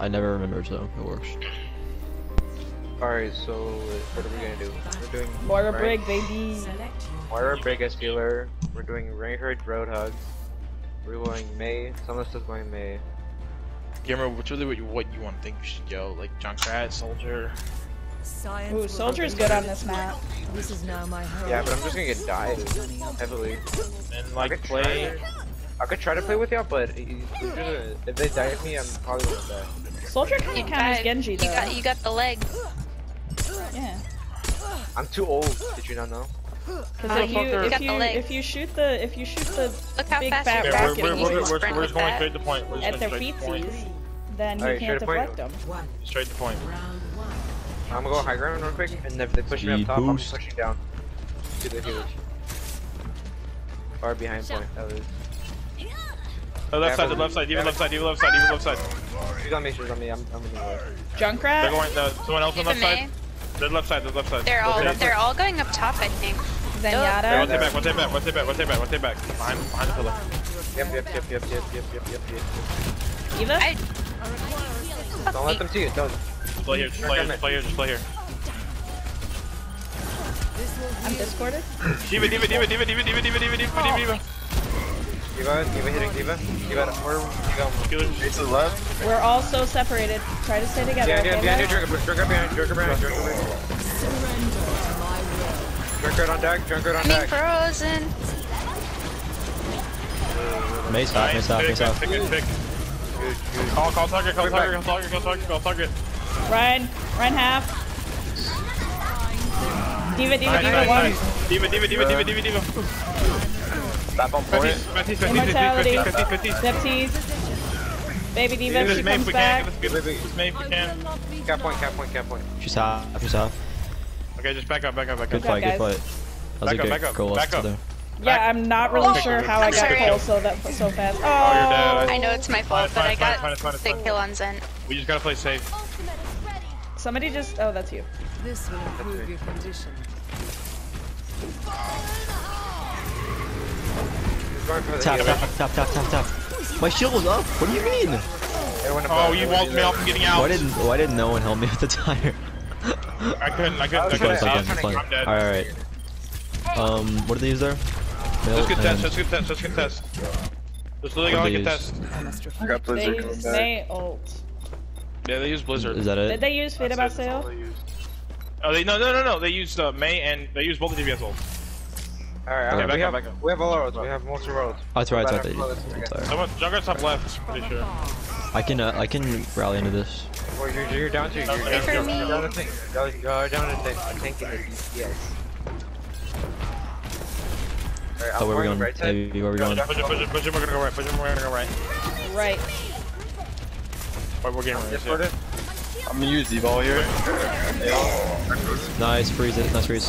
I never remember, so it works. Alright, so what are we gonna do? We're doing Moira right? Brig, baby. Moira Brig as healer. We're doing Reinhardt Roadhogs. We're going Mei. Someone says going Mei. Gamer, what's really what you, what you want to think you should go? Like Junkrat, Soldier? Science Ooh, will Soldier's good on this map. This is now my home. Yeah, but I'm just gonna get died heavily. And like could play. I could try to play with y'all, but if they die at me, I'm probably gonna die. Soldier kind You of counters got, Genji you got, you got the legs. Yeah. I'm too old. Did you not know? Because if you if you if you shoot the if you shoot the Look how big fast fat you're Yeah, we're, rocket we're, rocking. we're, You we're, can we're, we're with going straight to point. We're just at their going straight feetsies, then you Alright, can't straight point. deflect them. Straight to point. I'm gonna go high ground real quick, and if they push me up Speed top, I'm boost. pushing down to the village. Far behind point, that is. The left side, left side, even left side, even left side, even left side. She's on me, she's on me, I'm, I'm in the way. They're Junkrat. going, the, someone else on left them side? The left side, the left side. They're all Okay. they're all going up top, I think. One Zenyatta. take back, one take back, one take back, one take back, one take back. Behind, behind the pillar. Yep, yep, yep, yep, yep, yep, yep, yep, yep. Eva. I Don't let them see it, don't. Just play here, just play here, just play here, just play here. I'm discorded. Diva, diva, diva, diva, diva, diva, diva, diva, diva, diva, diva. Diva, Diva hitting Diva. Diva, where Diva? Killer. To the left. We're all so separated. Try to stay together. Yeah, okay, yeah, yeah, yeah, guys? drink, drink up behind, drink up behind, drink up behind. Drink right on deck, drink right on I'm deck. frozen. Mace half, mace half, pick, mace half. pick, pick, pick. Call, call target, call target, call target, call target, call target. Ryan. Ryan half. Diva, Diva, Diva one. Diva, diva, diva, diva, diva, diva. Stop on point. Baptiste, Baptiste, Baptiste, Immortality. Baptiste, Baptiste, Baptiste. Baptiste. Baby Diva, if she May if comes we can, back. let's get Wait, wait. just May if we can. Cap point, cap point, cap point. She's half, she's half. Okay, just back up, back up, back up. Good fight, good fight. Back up, good back up, goal back up. there. Yeah, I'm not really Oh, sure how I I'm got sorry. pulled so that so fast. Oh, you're Oh, dead. I know it's my fault, Fine, but I got fine, fine, fine, the fine. kill on Zen. We just gotta play safe. somebody just. Oh, that's you. This will improve your condition. Tap, tap, tap, tap, tap, tap. My shield was up. What do you mean? Oh, you everyone walled me healer. off from getting out. Why didn't Why didn't no one help me with the tire? I couldn't, I couldn't, I was It's couldn't. fine, I it's was fine, trying it's to fine. I'm dead. Alright, alright. Um, what do they use there? Let's get test, let's get test, let's get test. Let's literally What go get they test. I must I got They Blizzard coming use back. Mei ult. Yeah, they use Blizzard. Is that it? Did they use Fate That's it, that's all Baseo? they use. Oh, they no no no no. They used uh, Mei and they used both the DPS ults. Alright, Okay, alright, back we up, have, back up. we have all our roads, we have most roads. Oh, that's right, that's right. Better- They, better- sorry. Someone, Juggernaut's up left. Pretty sure. I can uh, I can rally into this. Well, you're, you're down to, you're Okay. down, For you're me. down to tank. You're, you're down to tank, a tank in the DPS. Alright, Oh, where are we going going? right side. Maybe where are we going? Push it, push it, push it. We're gonna go right. Push it. We're gonna go right. Right. Right, we're getting right. Yeah. I'm gonna use D-ball here. Nice freeze it. Nice freeze.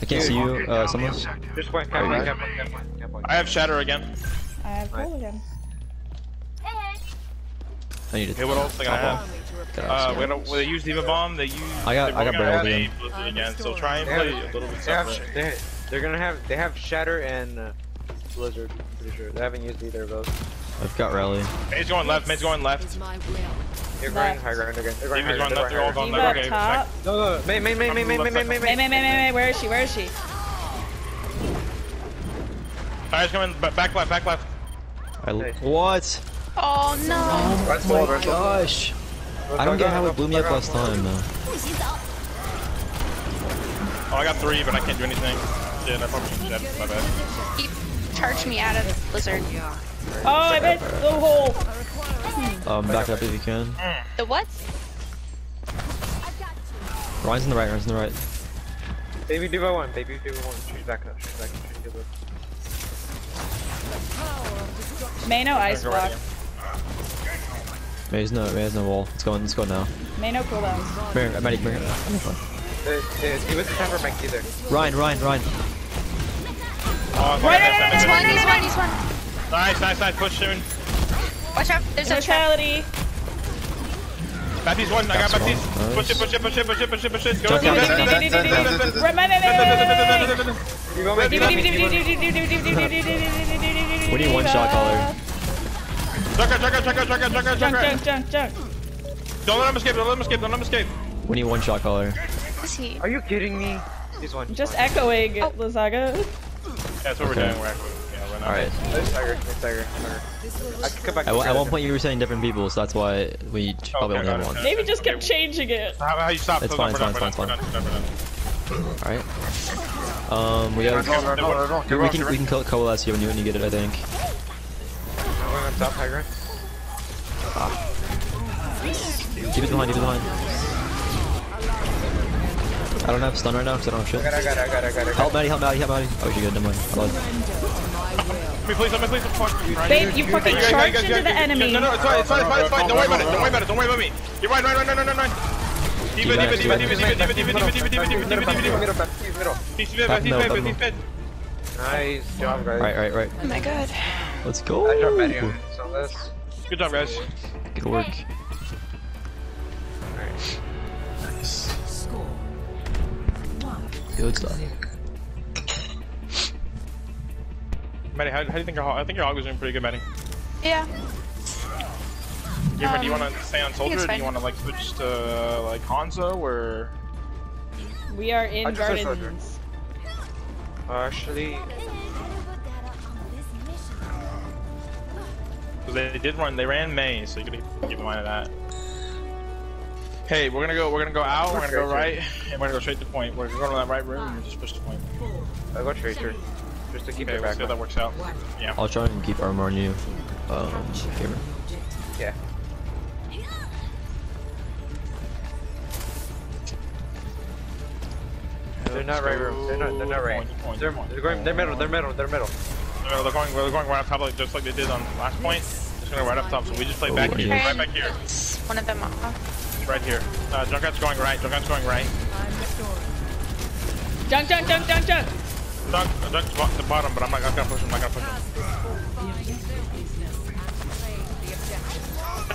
I can't see you, uh, someone. just point, cap point, cap point, cap point, cap point. I have Shatter again. I have Right. again. I need to Okay, what else thing I have? get Uh, out. we're gonna, they use Diva Bomb, they use... I got- I got gonna again. again, so try and play have- a little bit They have, they, they're gonna have, they have Shatter and uh, Blizzard. I'm pretty sure they haven't used either of those. I've got rally. Mei's going left, Mei's going left. Is my will. They're going Left. high ground again. They're going high Diva's ground. going left, they're all going Diva left. up Okay, top. No, no, no. Mei, Mei, Mei, Mei, Mei, Mei, Mei, Mei, Mei, Mei, Mei, Mei, Mei. Where is she? Where is she? Fire's coming, ba- back left, back left. I, what? Oh no. Right Oh wall. my Right wall. gosh. I don't get how it blew me up last time, though. Oh, I got three, but I can't do anything. Yeah, I probably should have my bad. He charged me out of the blizzard. Oh, oh I bet the oh, hole. Um, back up if you can. The what? Ryan's in the right, Ryan's in the right. Baby do by one, baby do by one. She's back up. She's back up. She's good. Mano ice Go block. right Mei's no, Mei's no wall. Let's go. Let's go now. Mano cooldowns. Come here, Medic, come here. Uh, uh, He was the time for either. Ryan, Ryan, Ryan. Oh, Right, right. Nice, it, it, it, it, it, it. Right, right, right. Watch out, there's Neutrality. a trap. Baptiste one, I got Baptiste. Push it, push it, push it, push it, push it, push it. Go, go, go, go. We need one shot caller. Chaka, chaka, chaka, chaka, chaka, chaka. Junk, junk, junk, junk. Don't let him escape, don't let him escape, don't let him escape. We need one shot caller. Is he? Are you kidding me? He's one. Just echoing, oh. Lazaga. That's what okay. we're doing, we're echoing. Alright. It's Tiger. Tiger. Tiger. I can come back. At, one- at one point you were saying different people, so that's why we probably Okay, only have one. Maybe just kept changing it. How, how you stop? It's Hold on, fine, it's fine, we're it's done, we're we're done, we're done. Um, we have. Hold on, hold on, hold on. We can we can coalesce here when you when you get it. I think. I'm on top, Tiger. Keep it behind. Keep it behind. I don't have stun right now because I don't have shit. I got it, I got it, I got it, I got it. Help Maddie, help Maddie, help Maddie. Oh, you're good. Never mind. I lied. Let me please, let me please, fuck. Babe, you fucking Hey, guys, charged guys, into guys, the enemy. No, no, it's fine, it's fine, it's fine, it's fine. Don't worry about it, don't worry about it, don't worry about me. You're right, right, right, right, right, right, right. Diva, diva, diva, diva, diva, diva, diva, diva, diva, diva, diva, diva, diva, diva. Middle, back, middle. He's fed, Back he's middle, fed, back he's fed. Nice job, guys. Right, right, right. Oh my god. Let's go. I dropped Maddie on some of this. Good job, guys. Good work. Score. Good stuff. Maddie, how, how do you think your hog? I think your hog was doing pretty good, Maddie. Yeah. Gamer, do you Um, want to stay on soldier, or do you want to like switch to like Hanzo, or We are in I just gardens. Uh, actually, because they, they did run, they ran Mei, so you gotta keep in mind of that. Hey, we're gonna go. We're gonna go out. We're gonna go right, and we're gonna go straight to the point. We're gonna go to that right room and just push the point. I got Tracer. Just to keep Okay, it we'll back. see how that works out. Yeah. I'll try and keep armor on you. Um, gamer. Yeah. They're not right room. They're not. They're not right. Point, point, They're, point, they're going. They're point. middle. They're middle. They're middle. No, they're going. They're going right up top, like, just like they did on last point. Just gonna right up top. So we just play back here, yeah. right back here, one of them off. It's right here. Uh, Junkrat's going right. Junkrat's going right. I'm. Junk, junk, junk, junk, junk duck, duck walk the bottom, but I'm not, I'm not gonna push him, I'm not gonna push him.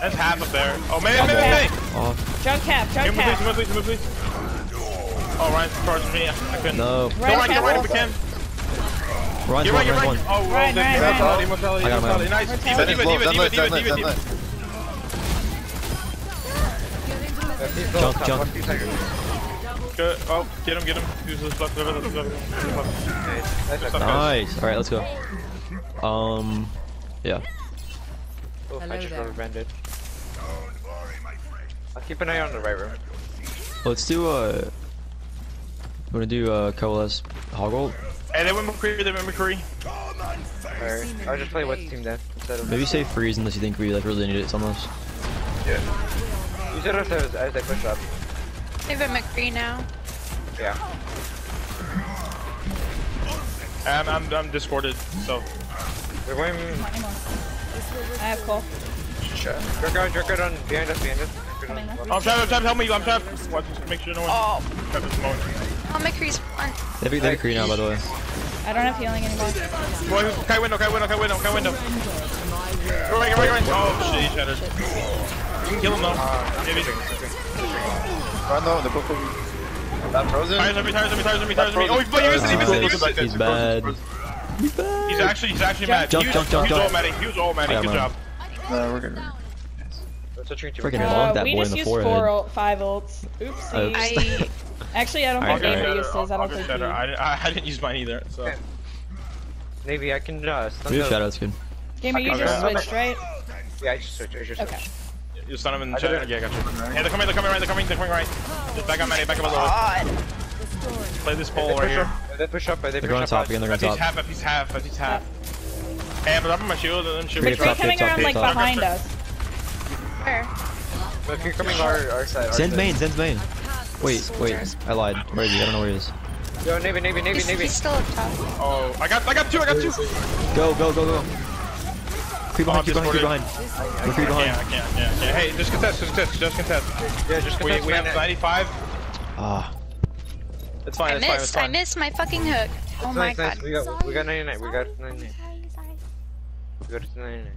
That's half a there. Oh, man, man, man, man! Oh. Jump cap, jump cap. Move, please, move, please, move, please. Oh, Ryan's approaching me. I couldn't. No. Ryan, Ryan get right if we can. Ryan's get right, get oh, right. Oh, Ryan, Ryan, Ryan. Mortality, mortality, mortality. Nice. Diva, Diva, Diva, Diva, Diva, Diva, Diva. Jump he's low Junk, top, junk. watch these Tiger. Good. Oh, get him, get him. Use this left, left, left, left, left, left. Nice. Nice. Good nice. stuff, guys. Nice. All right, let's go. Um, yeah. Oh, I just there. got banded. I'll keep an eye on the right room. Let's do uh. You gonna do uh coalesce hoggle? Hey, they went McCree, they went McCree. Alright. I'll just play what's team then instead of. Maybe say freeze unless you think we like really need it almost. Yeah. Use it as, as, as they push up. They have a McCree now. Yeah. I'm, I'm, I'm discorded, so. They're going. I have Cole. Jerk out, jerk out on behind us, behind us. Jerk out on- I'm trying, I'm trying to help me, I'm trying to what, just make sure no one. Oh, At this moment. oh McCree's one. They have, they have a now, by the way. I don't have healing anymore. Boy, Kai window, Kai window, Kai window, Kai window. Go right, go right, go right. Oh, shit, he shattered. You can kill him though. Uh, Maybe. Run though, they're both over. That frozen? Tires on me, tires on me, tires on me, tires on me. Oh, he's, he missed it, he missed it, he missed it. He's bad. He's actually, he's actually mad. Jump, he was, jump, jump, he was all jump. mad. He was all mad. I Good mine. job. No, we're good. That's a treat you. Freaking Uh, long that we boy in just the used four ult, five ults. Oopsie. I Actually, I don't Alright, think alright. Gamer used his. I don't think he... I, didn't- I, I didn't use mine either, so. Maybe I can uh, stun We have the- shadows, good. Gamer, you just switched, right? Yeah, I just switched. I just Okay. Switched. You stun him in the I chat. Yeah, I got you. Yeah, they're coming, they're coming right, they're coming, they're coming right. Just back up, Manny, back up a little. God. Play this They pole push right here. up. They push up. They They're push going up. top again, they're If going he's top. half, if he's half, if he's half. Hey, but I'm on my shield and then shoot. Three McCree top, coming top, around like top. behind us. Where? But if you're coming our, our side, our Zen's main, Zen's main. Wait, wait, I lied. Where is he? I don't know where he is. Yo, Navy, Navy, Navy, He's, Navy. he's still up top. Oh, I got, I got two, I got two. Go, go, go, go. Creep Oh, behind, creep behind, creep behind. We're creep I behind. can't, I can't, I can't, I can't. Hey, just contest, just contest, just contest. Yeah, just We, contest we have 95. Ah, It's fine, I it's fine, it's missed. I missed my fucking hook. Oh now. my Nice, nice. god. We got, we got 99. We got 99. We got 99.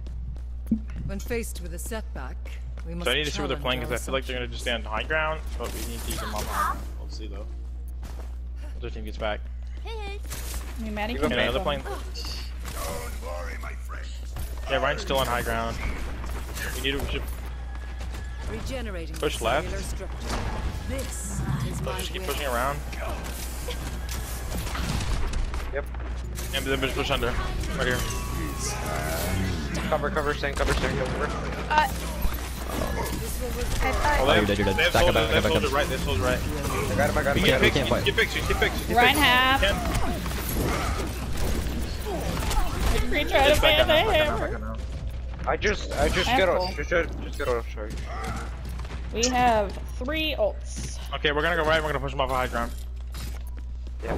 When faced with a setback, we must So I need to see where they're playing because I feel like they're gonna just stand on high ground, but we need to use them on high ground. We'll see though. Once their team gets back. I mean, Maddie can Okay, Okay, make they're them. playing. Yeah, Ryan's still on high ground. We need to we Regenerating Push left. This is my just keep way. pushing around. Yep. And then push under. Right here. Cover, cover, stand, cover, stand, cover. Uh, I Oh, thought. you're dead, you're dead. They Back up, back up, back up. soldiers right, they have right. I got him, I got him, We can't- we can't fight. Get fixed, get fixed, get Ryan fixed. half. Ken, Retry to ban the hammer. I just, I just Apple. get off, just, just, just get off, sorry. We have three ults. Okay, we're gonna go right, we're gonna push them off a high ground. Yeah.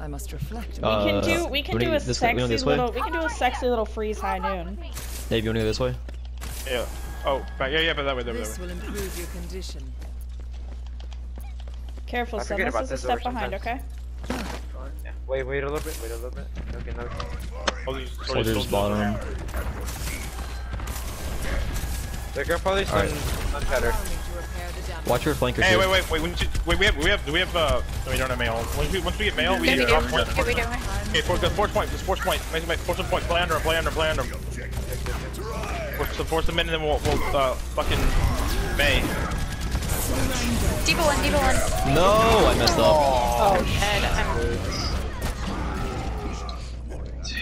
I must reflect. We Uh, can do we can do a this way- we sexy wanna this way? little we can do a sexy little freeze high noon. Dave, you wanna go this way? Yeah. Oh, back, yeah, yeah, but that way, that way, This that way. will improve your condition. Careful, I son. This is a step behind, sometimes. okay? Yeah. Wait, wait a little bit, wait a little bit. Okay, no. Soldiers, Soldiers bottom. They're gonna probably Alright. stun, stun shatter. Allowing to repair the damage. Watch your flankers Hey, here. wait, wait, wait, we, need to- wait, we have, we have, do we have, uh, no, we don't have mail. Once we, once we get mail, we Yeah, need we to do. off point. Yeah, we do. Okay, force, the force point, just force point, make, make, force some point, play under him, play under him, play under him. Force, the- force them in and then we'll, we'll, uh, fucking Mei. Deeper one, deeper one. No, I messed up. Oh, dead. I'm.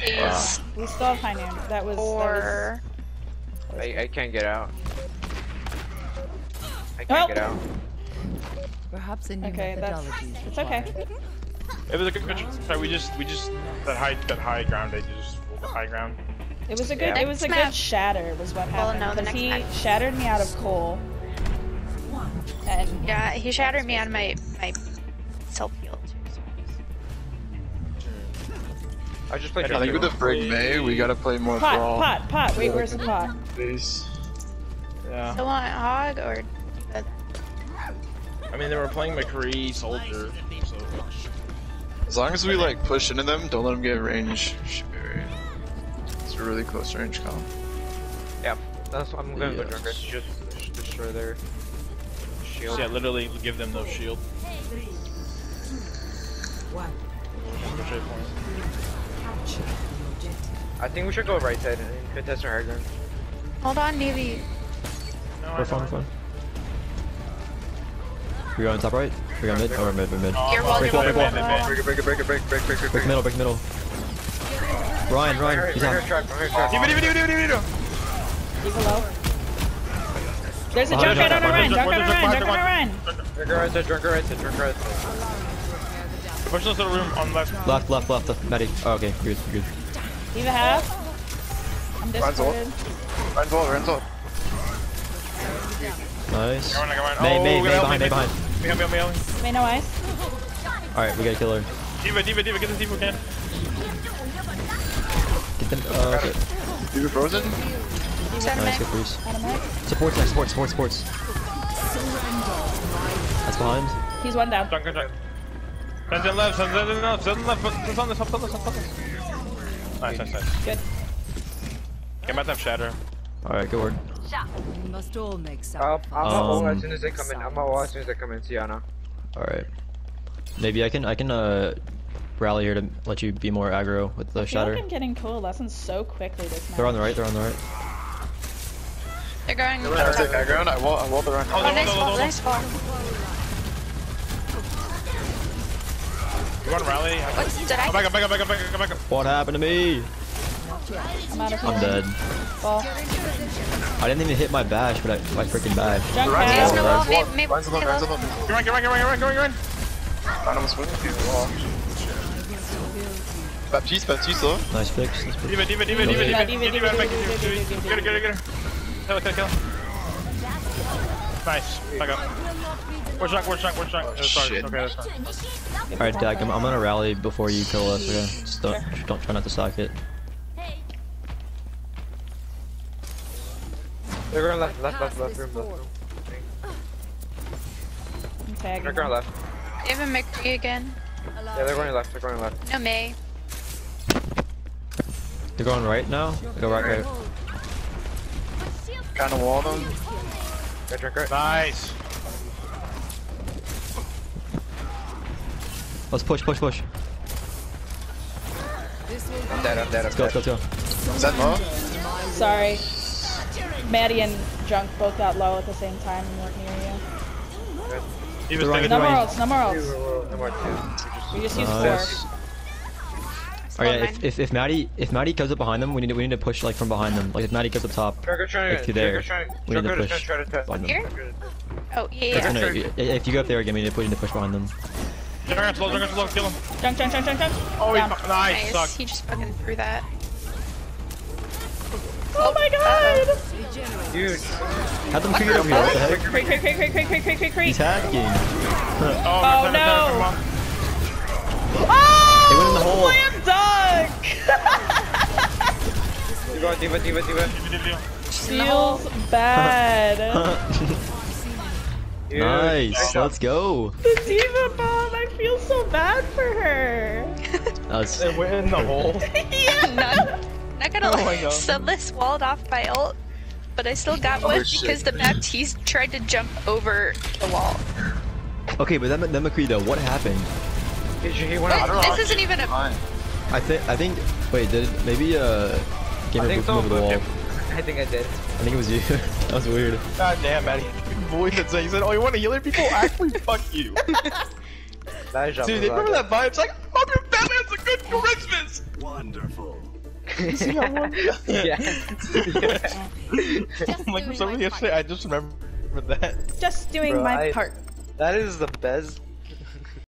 Jeez. We still have high noon. That was, that was Or. I, I can't get out. I can't Oh. get out. Perhaps a new okay. That's methodology is it's okay. It was a good try. We just, we just, that high, that high ground, they just, the high ground. It was a good Yeah. it was a good shatter was what happened. Well, happened. no, the because next he map. shattered me out of coal. And Yeah, he shattered me on my my self heal I just played I I think with the Junker. Brig Mei, we gotta play more pot, brawl. pot, pot. Wait, where's the pot? Please. Yeah. So uh, want hog or I mean, they were playing McCree Soldier, so. As long as we like push into them, don't let them get range. Should be right. It's a really close range comp. Yeah, that's what I'm gonna go Yes. Junker. Just, just destroy their shield. Yeah, literally give them no shield. Straight point. I think we should go right side and contest our high ground. hold on, Navy. No, We're fine, we're fine. We go on top right? We go mid? Oh, we're mid, we're mid. You're well, Break you're wall, well. break wall. Break it, break it, break it, break, break, break, break, Break break. middle, break middle. Ryan, Right, Ryan, he's right, on. right, track, right, track. Diva, diva, diva, diva, diva, diva. He's below. There's a Behind junk Junker, on a run, behind junk on a Junker, run, behind junk on a run. Junker right side, Junker right side, Junker right side. Push us to the room on left. Left, left, left, left. Maddie. Oh, okay, good, good. Diva half. I'm Mine's ult. Ryan's ult, Ryan's ult. Nice. Come on, come on. Mei, oh, Mei, we Mei gotta help behind, Mei me, behind. Me, help me, help me, help me. Mei no ice. Alright, we gotta kill her. Diva, diva, diva, get this diva, can. Get them, uh, okay. You be frozen? Send Nice, me. good freeze. Out of mid. Supports support, support, supports. That's behind. He's one down. Dunk, dunk, dunk. Send it left, send it left, send it left. Put this on this, put this on this, put this. Nice, nice, nice. Good. Okay, I'm about to have shatter. Alright, good work. We must all make Uh, sacrifices. I'm out Um, as soon as they come in. I'm out as soon as they come in, Sienna. Alright. Maybe I can, I can, uh, rally here to let you be more aggro with the I feel like shatter. I'm getting coalescence so quickly this match. They're on the right, they're on the right. They're going. Can I take high ground? I wall, I wall the run. Oh, Oh, nice no, no, ball, no. nice ball. You want to rally? What did Oh, I? back up, back up, back up, back up, back up. What happened to me? I'm out of I'm healing. dead. Ball. I didn't even hit my bash, but I, my freaking bash. Junk Ryan's There's half. no ult, wall. Ryan's Maybe, ult. maybe, Ryan's ult, Ryan's maybe. ult. Get right, get right, get right, get right, get right, get right. Ryan almost went through the wall. Baptiste, Baptiste, though. Nice fix. Nice fix. Diva, diva, diva, Diva, diva, diva, diva, diva, diva, back, diva, diva, diva, diva. diva, Get her, get her, get her. Kill her, kill her, kill her. Nice. Back up. We're shot, we're shot, we're shot. Oh, sorry. shit. Okay, that's fine. All right, Dag. I'm, I'm gonna rally before you kill us. Okay. Just don't don't try not to sock it. They're going left, left, left, left room, left room. I'm. They're going left. They have a McCree again. Yeah, they're going left, they're going left. No Mei. They're going right now. They go right, right. Kind of wall them. Go drink right. Nice. Let's push, push, push. I'm dead, I'm dead, I'm Let's go, let's go, let's go. Is that low? Sorry. Maddie and Junk both got low at the same time and weren't near you. He was They're No more Right. ults, no more Two, ults. no more two. We just used Nice. four. Oh yeah, if, if if Maddie if Maddie comes up behind them, we need to we need to push like from behind them. Like if Maddie goes up top, Trigger trying Like to, to there. Trying, We need to push trying to behind them. Here? Oh, yeah, yeah. no, if you go up there again, we need to, we need to push behind them. Juggernaut's low, Juggernaut's low, kill him. Junk, junk, junk, junk, junk. Oh, he, Down. Ah, nice, Nice. suck. He just fucking threw that. Oh my oh, god! Dude, Have them create over here. What the heck? Creep, creep, creep, creep, creep, creep, creep, creep, creep. He's hacking. Oh, Oh, we're trying to no. attack Oh! They went in the hole. Slam dunk! you go diva, diva, diva. Mom. Feels bad. Dude, nice. Let's go. the diva bomb. I feel so bad for her. That's They went in the hole. Yeah, not, not gonna Oh my lie. God. Sublis walled off by ult, but I still got one Oh, shit. because the Baptiste tried to jump over the wall. okay, but then then McCree though, what happened? He, he went But out. this isn't even a. Fine. I think I think wait did maybe uh gamer I think moved over the wall. him. I think I did. I think it was you. that was weird. God damn, Maddie. Boy, that's he said, oh, you want to heal your people? Actually, fuck you. That is Dude, remember that vibe? It's like, hope your family has a good Christmas! See how one- Yeah. like, for some reason yesterday, I just remembered that. Just doing Bro, my I- part. That is the best